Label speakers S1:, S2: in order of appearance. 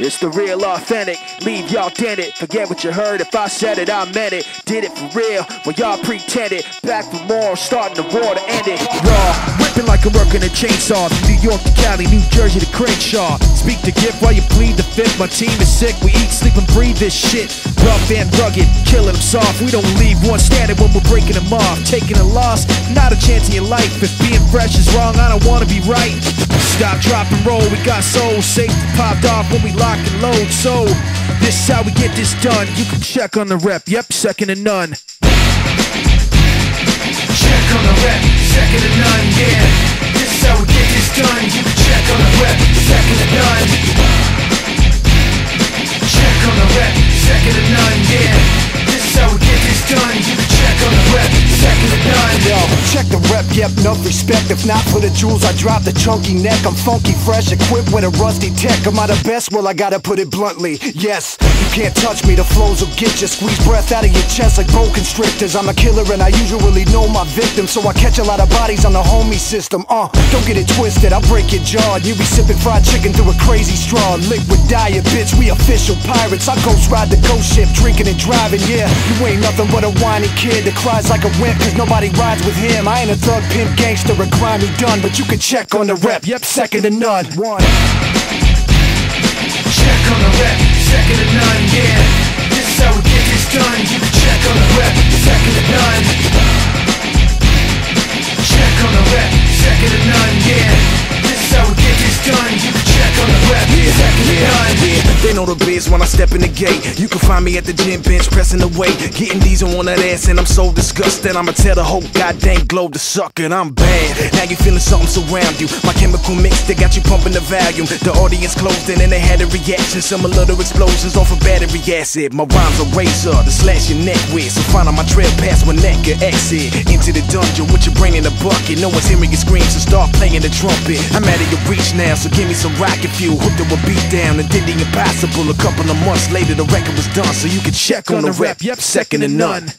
S1: It's the real authentic, leave y'all dented. Forget what you heard, if I said it, I meant it. Did it for real, when y'all pretended. Back for more, starting the war to end it. Raw, whipping like I'm working a chainsaw. New York to Cali, New Jersey to Crenshaw. Speak the gift while you plead the fifth. My team is sick, we eat, sleep, and breathe this shit. Rough and rugged, killing them soft. We don't leave one standing when we're breaking them off. Taking a loss, not a chance in your life. If being fresh is wrong, I don't wanna be right. Stop, drop, and roll, we got soul. Safety popped off when we lock and load. So, this is how we get this done. You can check on the rep, yep, second to none.
S2: Enough respect. If not for the jewels, I drop the chunky neck. I'm funky, fresh, equipped with a rusty tech. Am I the best? Well, I gotta put it bluntly. Yes, can't touch me, the flows will get you. Squeeze breath out of your chest like boa constrictors. I'm a killer and I usually know my victims. So I catch a lot of bodies on the homie system. Uh, don't get it twisted, I'll break your jaw. You be sipping fried chicken through a crazy straw. Liquid diet, bitch, we official pirates. I ghost ride the ghost ship, drinking and driving. Yeah, you ain't nothing but a whiny kid that cries like a wimp, cause nobody rides with him. I ain't a thug pimp gangster, a grimy done, but you can check on the rep. Yep, second to none. One.
S3: Check on the rep, second to none,
S4: They know the biz when I step in the gate. You can find me at the gym bench pressing the weight. Getting these on one of that ass and I'm so disgusted. I'ma tell the whole goddamn globe to suck it. I'm bad. Now you feeling something surround you. My chemical mix, they got you pumping the volume. The audience closed in and they had a reaction. Similar to explosions off of battery acid. My rhymes are razor to slash your neck with. So find on my trail past one neck or exit. Into the dungeon with your brain in a bucket. No one's hearing your screams, so start playing the trumpet. I'm out of your reach now, so give me some rocket fuel. Hooked to a beat down and did the impossible. A couple of months later, the record was done, so you could check on, the rep.
S1: yep, second to none.